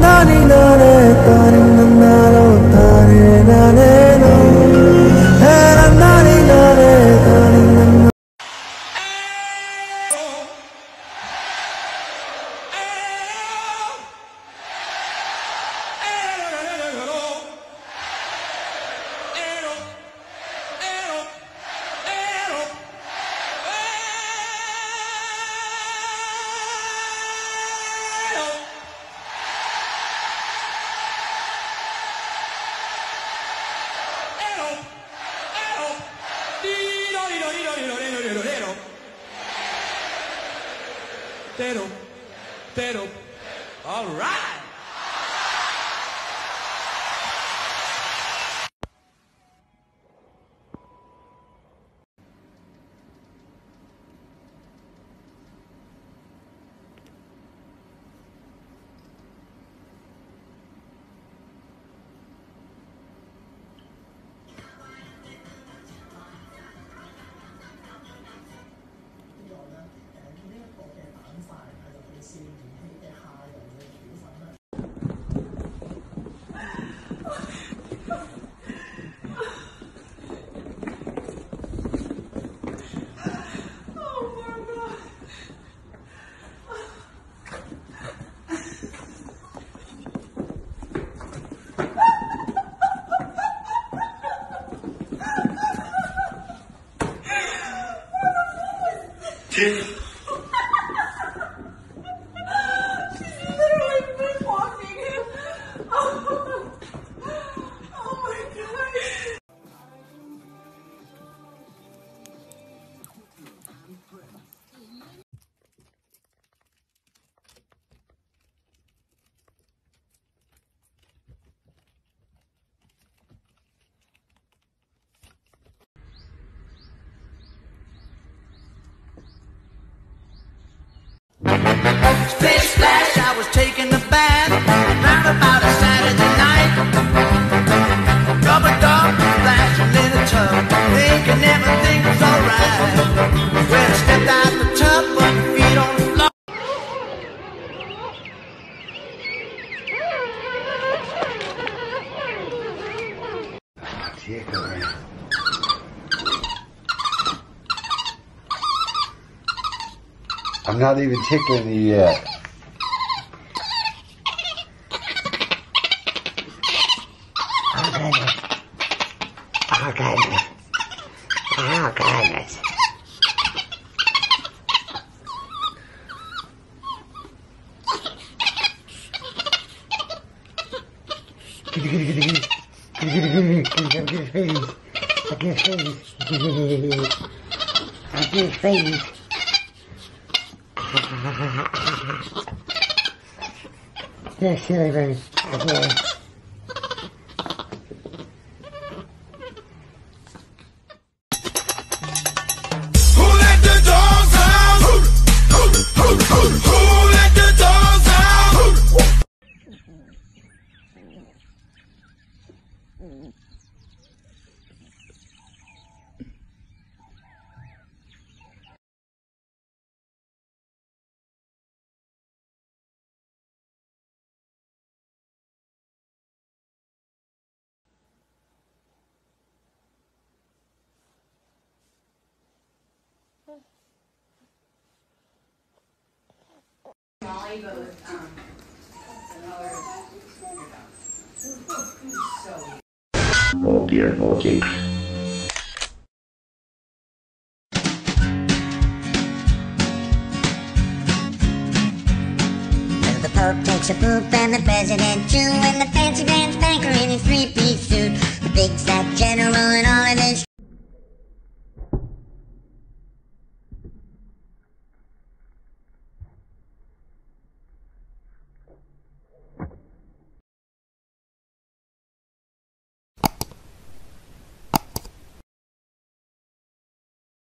na na na all right. Literally Stay I'm not even tickling you yet. Oh goodness. Oh goodness. Oh goodness. Who Oh dear, okay. The Pope takes a poop and the President too And the fancy pants banker in his three-piece suit The big fat general and